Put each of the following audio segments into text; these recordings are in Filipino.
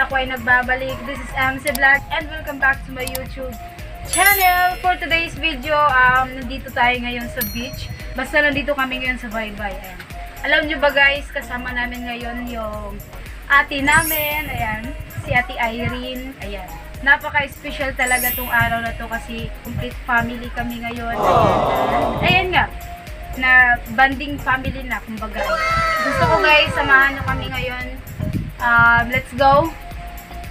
ako ay nagbabalik. This is MC Vlog and welcome back to my YouTube channel. For today's video, um, nandito tayo ngayon sa beach. Basta nandito kami ngayon sa Baybay. Ayan. Alam nyo ba guys, kasama namin ngayon yung ate namin. Ayan, si ate Irene. Ayan. Napaka-special talaga tong araw na to kasi complete family kami ngayon. Ayan. Ayan nga na banding family na kumbaga. Gusto ko guys, samahan nyo kami ngayon Um, let's go.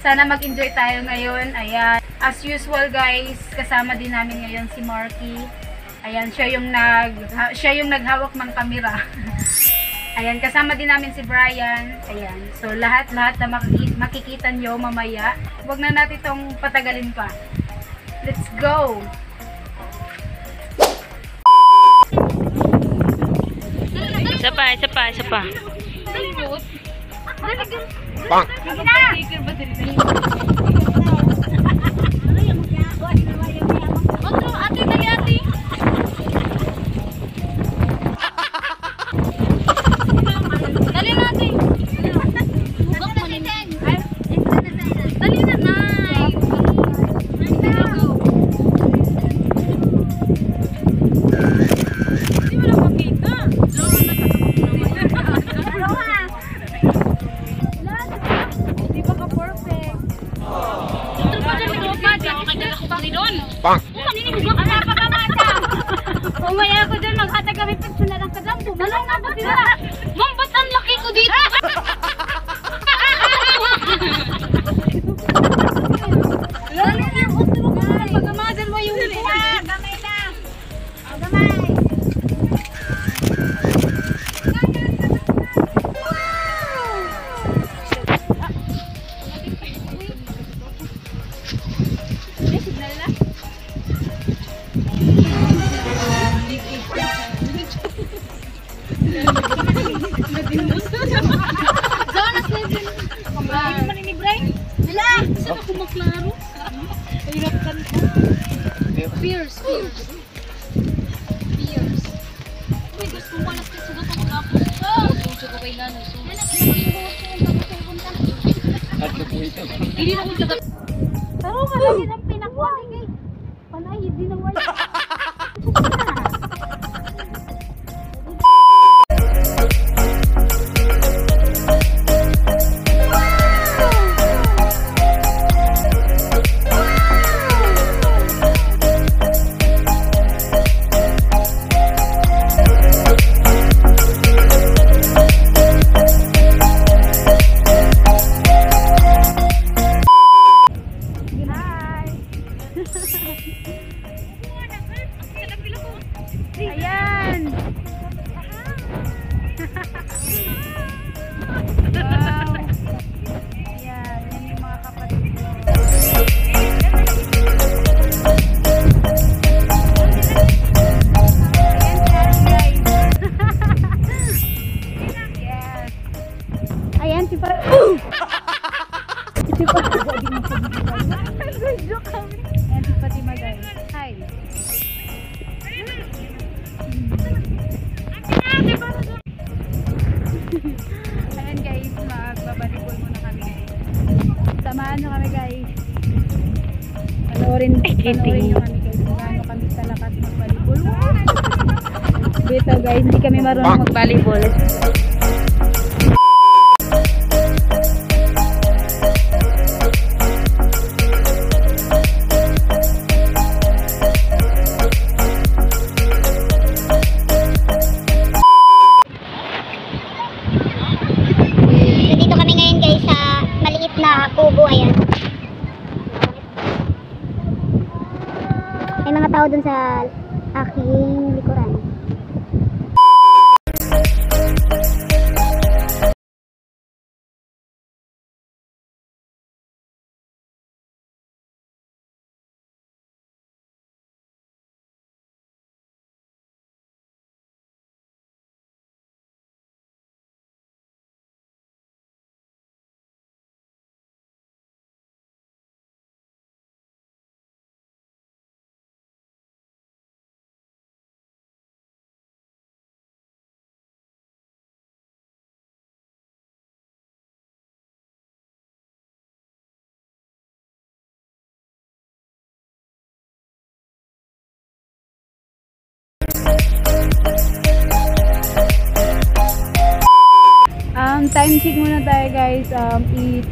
Sana mag-enjoy tayo ngayon. Ayan. As usual guys, kasama din namin ngayon si Marky. Ayan, siya yung nag siya yung naghawak ng kamera. Ayan, kasama din namin si Brian. Ayan. So lahat-lahat na makikita, makikita nyo mamaya. Huwag na natin tong patagalin pa. Let's go. Isa pa, isa pa, isa pa. ako pa doon. Oo, manininig ako. Wala pa kamata. Umaya ako dyan, maghatag kami pag sunalang ka dyan. Dalaw na ba sila? Ma'am, ba't ang laki ko dito? Saan ako maklaro? Hirap ka nito. Fierce, fierce. Fierce. Uy, gusto mo malas kasi gusto mo kapos. Gusto ko kay nanay. Hindi na ko taga. Pero malaki ng pinakwali kay. Panay, hindi na wala. magbabalibol muna kami guys. Samahan nyo kami guys. Panoorin, panoorin nyo kami guys gaano kami kalakas magbalibol. Dito guys, hindi kami marunong magbalibol. Um, time check muna tayo guys. Um, it's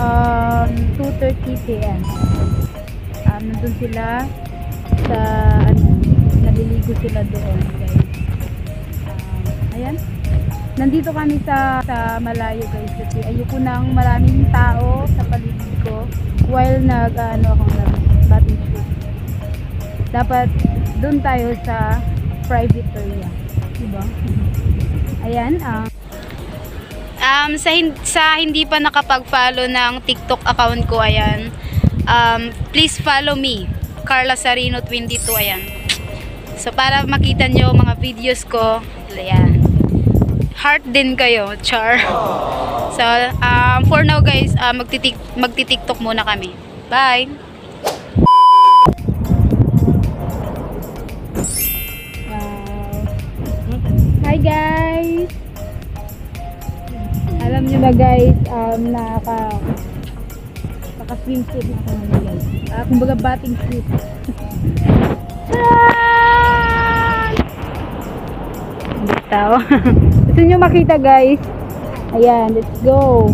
um, 2.30 p.m. Um, nandun sila sa, ano, naliligo sila doon guys. Um, ayan. Nandito kami sa, sa malayo guys kasi ayoko nang maraming tao sa paligid ko while nag, ano, akong nag batting shoot. Dapat doon tayo sa private area. Diba? Ayan, um, Um, sa, hin- sa hindi pa nakapag-follow ng TikTok account ko, ayan, um, please follow me, Carla Sarino 22, ayan. So, para makita nyo mga videos ko, ayan. Heart din kayo, char. So, um, for now guys, uh, magtitik magti-TikTok muna kami. Bye! Hi guys! Alam nyo ba guys, um, naka naka swimsuit na ako guys. Ah, kumbaga batting suit. Hindi tao. Nyo makita guys? Ayan, let's go.